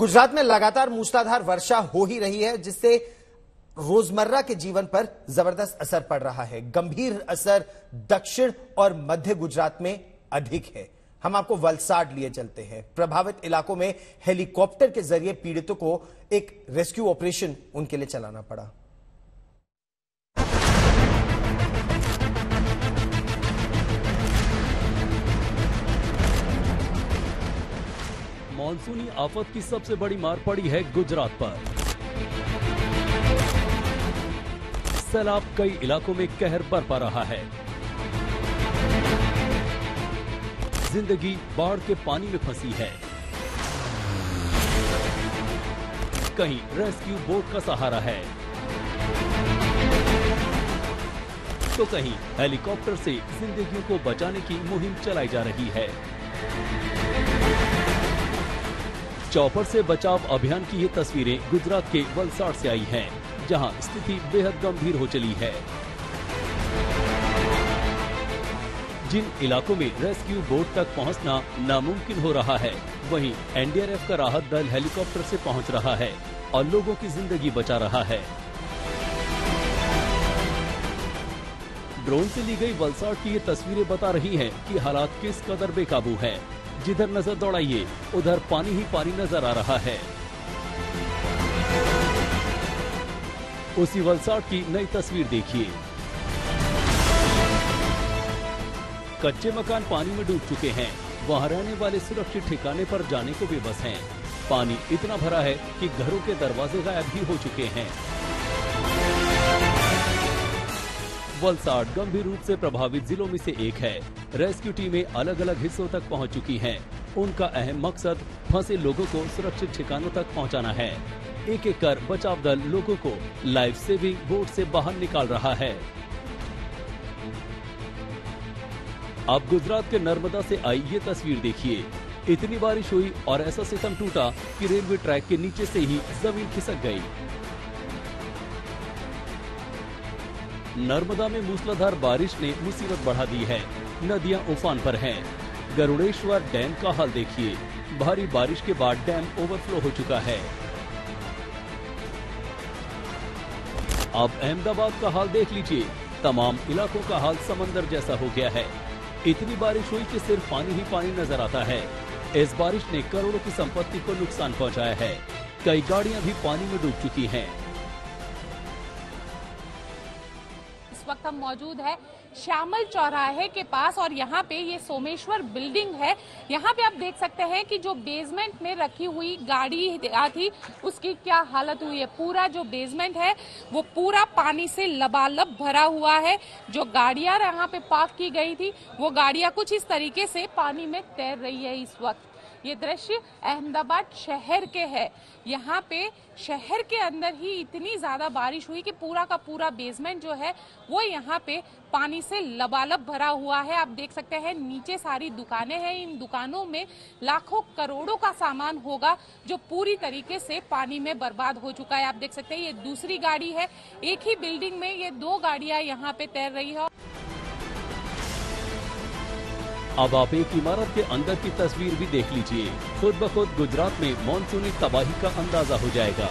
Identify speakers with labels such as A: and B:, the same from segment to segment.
A: गुजरात में लगातार मूसलाधार वर्षा हो ही रही है, जिससे रोज़मर्रा के जीवन पर ज़बरदस्त असर पड़ रहा है। गंभीर असर दक्षिण और मध्य गुजरात में अधिक है। हम आपको वलसाड लिए चलते हैं। प्रभावित इलाकों में हेलीकॉप्टर के ज़रिए पीड़ितों को एक रेस्क्यू ऑपरेशन उनके लिए चलाना पड़ा।
B: मानसूनी आफत की सबसे बड़ी मार पड़ी है गुजरात पर। सैलाब कई इलाकों में कहर बरपा रहा है। ज़िंदगी बाढ़ के पानी में फंसी है। कहीं रेस्क्यू बोट का सहारा है। तो कहीं हेलीकॉप्टर से जिंदगियों को बचाने की मुहिम चलाई जा रही है। चौपर से बचाव अभियान की ये तस्वीरें गुजरात के वलसाड़ से आई हैं, जहाँ स्थिति बेहद गंभीर हो चली है जिन इलाकों में रेस्क्यू बोट तक पहुँचना नामुमकिन हो रहा है वहीं एनडीआरएफ का राहत दल हेलीकॉप्टर से पहुँच रहा है और लोगों की ज़िंदगी बचा रहा है ड्रोन से ली गई वलसाड़ की ये तस्वीरें बता रही हैं कि हालात किस कदर बेकाबू हैं। जिधर नज़र दौड़ाइए, उधर पानी ही पानी नज़र आ रहा है। उसी वलसाड़ की नई तस्वीर देखिए। कच्चे मकान पानी में डूब चुके हैं। वहाँ रहने वाले सुरक्षित ठिकाने पर जाने को बेबस हैं। पानी इतना भरा है कि घरों के दरवाजे गायब भी हो चुके हैं। वलसाड गंभीर रूप से प्रभावित जिलों में से एक है। रेस्क्यू टीमें अलग अलग हिस्सों तक पहुँच चुकी हैं। उनका अहम मकसद फंसे लोगों को सुरक्षित ठिकानों तक पहुंचाना है। एक एक कर बचाव दल लोगों को लाइफ सेविंग बोट से बाहर निकाल रहा है। अब गुजरात के नर्मदा से आई ये तस्वीर देखिए। इतनी बारिश हुई और ऐसा सिस्टम टूटा कि रेलवे ट्रैक के नीचे से ही ज़मीन खिसक गई। नर्मदा में मूसलाधार बारिश ने मुसीबत बढ़ा दी है। नदियाँ उफान पर हैं। गरुड़ेश्वर डैम का हाल देखिए। भारी बारिश के बाद डैम ओवरफ्लो हो चुका है। अब अहमदाबाद का हाल देख लीजिए। तमाम इलाकों का हाल समंदर जैसा हो गया है। इतनी बारिश हुई कि सिर्फ़ पानी ही पानी नज़र आता है। इस बारिश ने करोड़ों की संपत्ति को नुकसान पहुँचाया है। कई गाड़ियाँ भी पानी में डूब चुकी हैं।
C: वक्त हम मौजूद है श्यामल चौराहे के पास और यहाँ पे ये सोमेश्वर बिल्डिंग है। यहाँ पे आप देख सकते हैं कि जो बेसमेंट में रखी हुई गाड़ी थी, उसकी क्या हालत हुई है? पूरा जो बेसमेंट है, वो पूरा पानी से लबालब भरा हुआ है। जो गाड़ियाँ यहाँ पे पार्क की गई थी, वो गाड़ियाँ कुछ इस तरीके से पानी में तैर रही है इस वक्त। ये दृश्य अहमदाबाद शहर के है। यहाँ पे शहर के अंदर ही इतनी ज़्यादा बारिश हुई कि पूरा का पूरा बेसमेंट जो है, वो यहाँ पे पानी से लबालब भरा हुआ है। आप देख सकते हैं, नीचे सारी दुकानें हैं। इन दुकानों में लाखों करोड़ों का सामान होगा, जो पूरी तरीके से पानी में बर्बाद हो चुका है। आप देख सकते हैं, ये दूसरी गाड़ी है। एक ही बिल्डिंग में ये दो गाड़ियाँ यहाँ पे तैर रही है।
B: अब आप एक इमारत के अंदर की तस्वीर भी देख लीजिए। खुद ब खुद गुजरात में मानसूनी तबाही का अंदाज़ा हो जाएगा।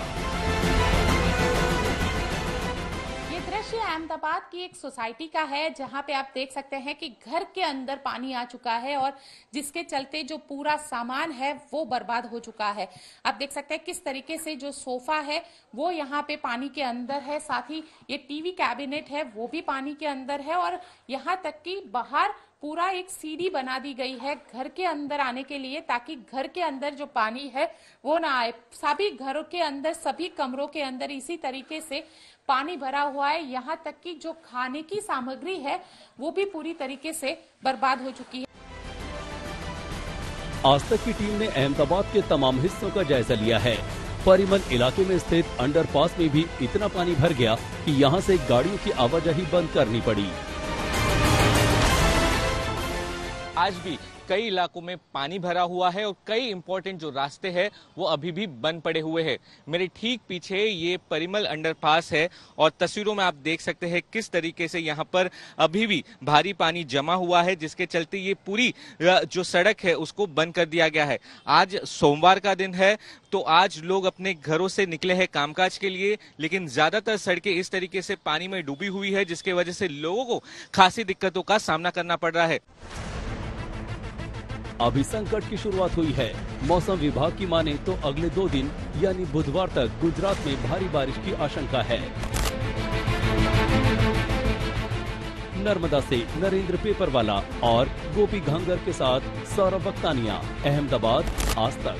C: दृश्य अहमदाबाद की एक सोसाइटी का है, जहाँ पे आप देख सकते हैं कि घर के अंदर पानी आ चुका है और जिसके चलते जो पूरा सामान है, वो बर्बाद हो चुका है। आप देख सकते हैं किस तरीके से जो सोफा है, वो यहाँ पे पानी के अंदर है। साथ ही ये टीवी कैबिनेट है, वो भी पानी के अंदर है और यहाँ तक कि बाहर पूरा एक सीढ़ी बना दी गई है घर के अंदर आने के लिए, ताकि घर के अंदर जो पानी है वो ना आए। सभी घरों के अंदर, सभी कमरों के अंदर इसी तरीके से पानी भरा हुआ है। यहाँ तक कि जो खाने की सामग्री है, वो भी पूरी तरीके से बर्बाद हो चुकी है।
B: आज तक की टीम ने अहमदाबाद के तमाम हिस्सों का जायजा लिया है। परिमल इलाके में स्थित अंडरपास में भी इतना पानी भर गया कि यहाँ से गाड़ियों की आवाजाही बंद करनी पड़ी।
D: आज भी कई इलाकों में पानी भरा हुआ है और कई इंपॉर्टेंट जो रास्ते हैं, वो अभी भी बंद पड़े हुए हैं। मेरे ठीक पीछे ये परिमल अंडरपास है और तस्वीरों में आप देख सकते हैं किस तरीके से यहाँ पर अभी भी भारी पानी जमा हुआ है, जिसके चलते ये पूरी जो सड़क है, उसको बंद कर दिया गया है। आज सोमवार का दिन है तो आज लोग अपने घरों से निकले हैं कामकाज के लिए, लेकिन ज़्यादातर सड़कें इस तरीके से पानी में डूबी हुई है, जिसके वजह से लोगों को खासी दिक्कतों का सामना करना पड़ रहा है।
B: अभी संकट की शुरुआत हुई है। मौसम विभाग की माने तो अगले दो दिन, यानी बुधवार तक गुजरात में भारी बारिश की आशंका है। नर्मदा से नरेंद्र पेपरवाला और गोपी घंगर के साथ सौरभ बक्तानिया अहमदाबाद, आज तक।